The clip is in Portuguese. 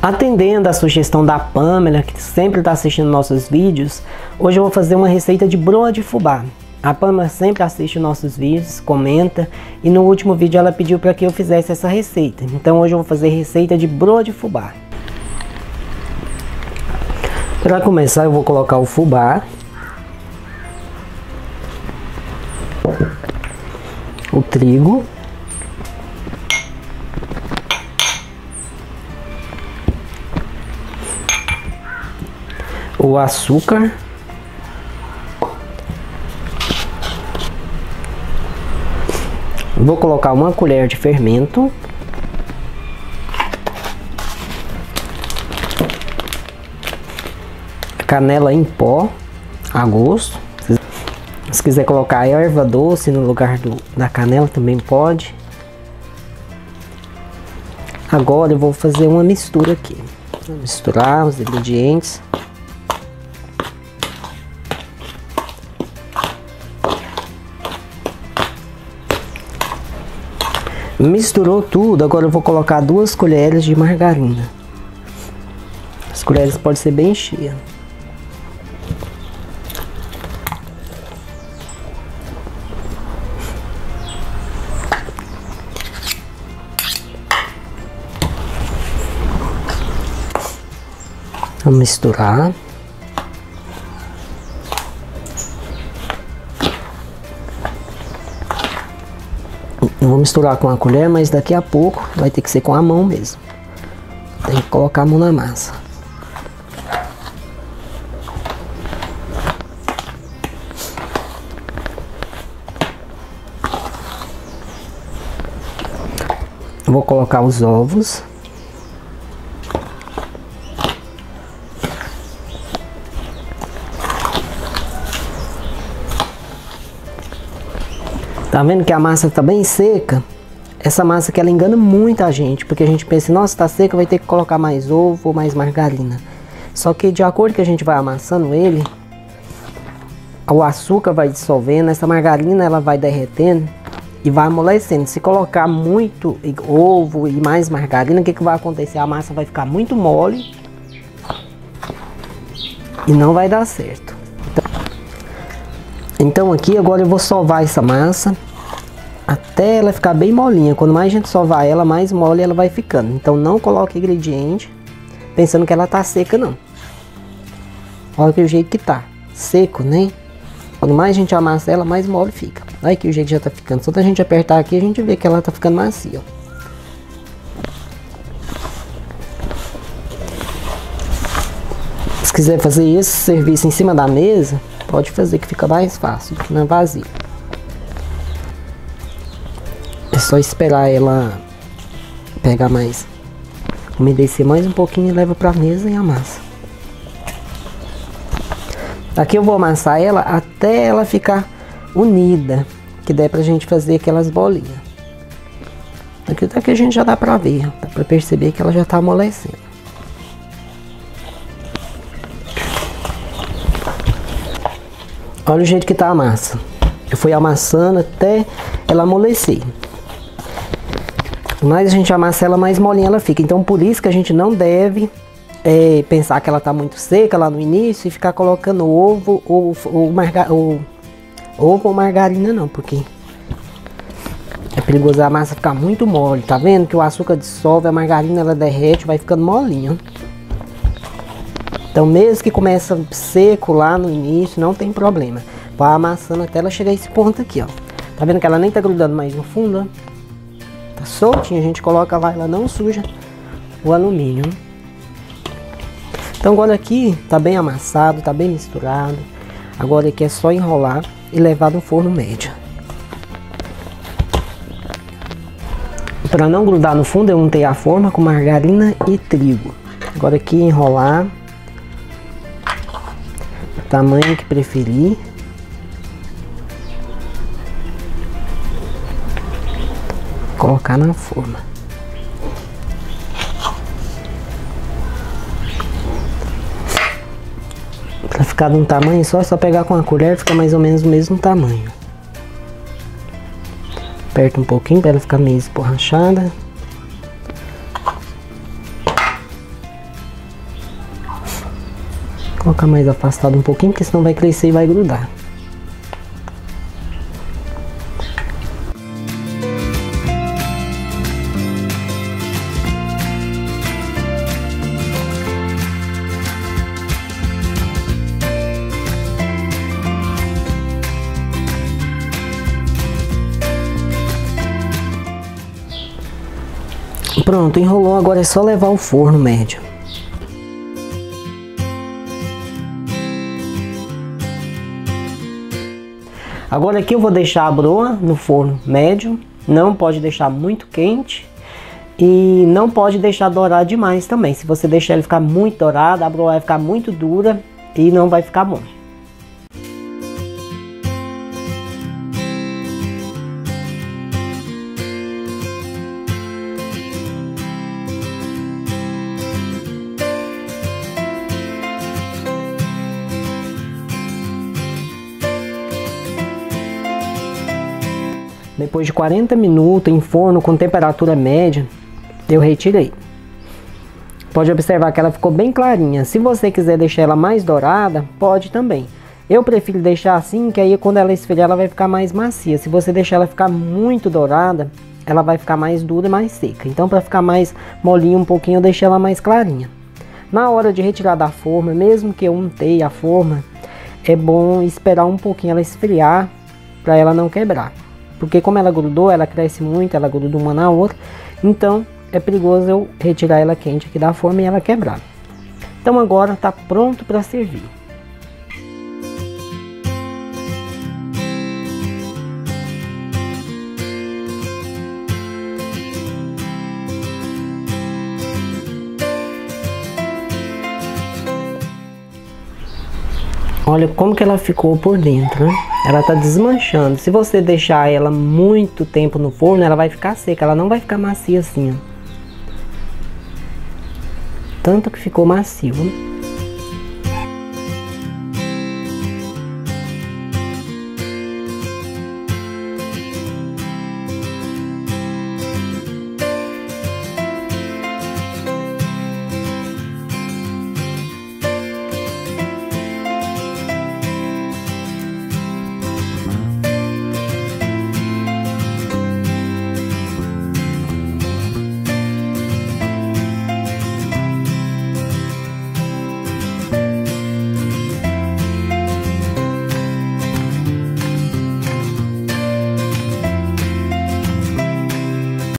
Atendendo a sugestão da Pamela, que sempre está assistindo nossos vídeos, hoje eu vou fazer uma receita de broa de fubá. A Pamela sempre assiste nossos vídeos, comenta, e no último vídeo ela pediu para que eu fizesse essa receita. Então hoje eu vou fazer receita de broa de fubá. Para começar eu vou colocar o fubá. O trigo. O açúcar, vou colocar uma colher de fermento, canela em pó a gosto. Se quiser colocar erva doce no lugar do, da canela também pode. Agora eu vou fazer uma mistura aqui. Vou misturar os ingredientes. Misturou tudo, agora eu vou colocar duas colheres de margarina. As colheres podem ser bem cheias. Vamos misturar. Vou misturar com a colher, mas daqui a pouco vai ter que ser com a mão mesmo. Tem que colocar a mão na massa. Vou colocar os ovos. Tá vendo que a massa tá bem seca? Essa massa que ela engana muita gente, porque a gente pensa, nossa, tá seca, vai ter que colocar mais ovo ou mais margarina. Só que de acordo que a gente vai amassando ele, o açúcar vai dissolvendo, essa margarina ela vai derretendo e vai amolecendo. Se colocar muito ovo e mais margarina, o que, que vai acontecer? A massa vai ficar muito mole e não vai dar certo. Então aqui agora eu vou sovar essa massa até ela ficar bem molinha. Quando mais a gente sovar ela, mais mole ela vai ficando. Então não coloque ingrediente pensando que ela tá seca não. Olha que o jeito que tá, seco, né? Quanto mais a gente amassa ela, mais mole fica. Olha que o jeito já tá ficando. Só da gente apertar aqui, a gente vê que ela tá ficando macia, ó. Se quiser fazer esse serviço em cima da mesa, pode fazer que fica mais fácil do que na vasilha. Só esperar ela pegar mais, umedecer mais um pouquinho e leva pra mesa e amassa. Aqui eu vou amassar ela até ela ficar unida, que der pra gente fazer aquelas bolinhas. Aqui daqui a gente já dá pra ver, dá pra perceber que ela já tá amolecendo. Olha o jeito que tá a massa. Eu fui amassando até ela amolecer mais a gente amassa ela, mais molinha ela fica. Então por isso que a gente não deve é, pensar que ela está muito seca lá no início e ficar colocando ovo ou, ou, marga, ou, ovo ou margarina não, porque é perigoso a massa ficar muito mole. Tá vendo que o açúcar dissolve, a margarina ela derrete, vai ficando molinha. Então mesmo que começa seco lá no início, não tem problema. Vai amassando até ela chegar a esse ponto aqui, ó. Tá vendo que ela nem tá grudando mais no fundo, ó? Tá soltinha, a gente coloca lá, ela não suja o alumínio. Então agora aqui tá bem amassado, tá bem misturado. Agora aqui é só enrolar e levar no forno médio. Para não grudar no fundo, eu untei a forma com margarina e trigo. Agora aqui enrolar. Tamanho que preferir. colocar na forma. Pra ficar de um tamanho só, é só pegar com a colher fica mais ou menos o mesmo tamanho. Aperta um pouquinho para ela ficar meio esporrachada. coloca colocar mais afastado um pouquinho, porque senão vai crescer e vai grudar. Pronto, enrolou, agora é só levar o forno médio. Agora aqui eu vou deixar a broa no forno médio, não pode deixar muito quente e não pode deixar dourar demais também. Se você deixar ele ficar muito dourado, a broa vai ficar muito dura e não vai ficar bom. Depois de 40 minutos em forno com temperatura média, eu retirei. Pode observar que ela ficou bem clarinha. Se você quiser deixar ela mais dourada, pode também. Eu prefiro deixar assim, que aí quando ela esfriar ela vai ficar mais macia. Se você deixar ela ficar muito dourada, ela vai ficar mais dura e mais seca. Então para ficar mais molinha um pouquinho, eu deixei ela mais clarinha. Na hora de retirar da forma, mesmo que eu untei a forma, é bom esperar um pouquinho ela esfriar para ela não quebrar. Porque como ela grudou, ela cresce muito, ela gruda uma na outra. Então é perigoso eu retirar ela quente aqui da forma e ela quebrar. Então agora está pronto para servir. Olha como que ela ficou por dentro, né? Ela tá desmanchando. Se você deixar ela muito tempo no forno, ela vai ficar seca. Ela não vai ficar macia assim, ó. Tanto que ficou macio.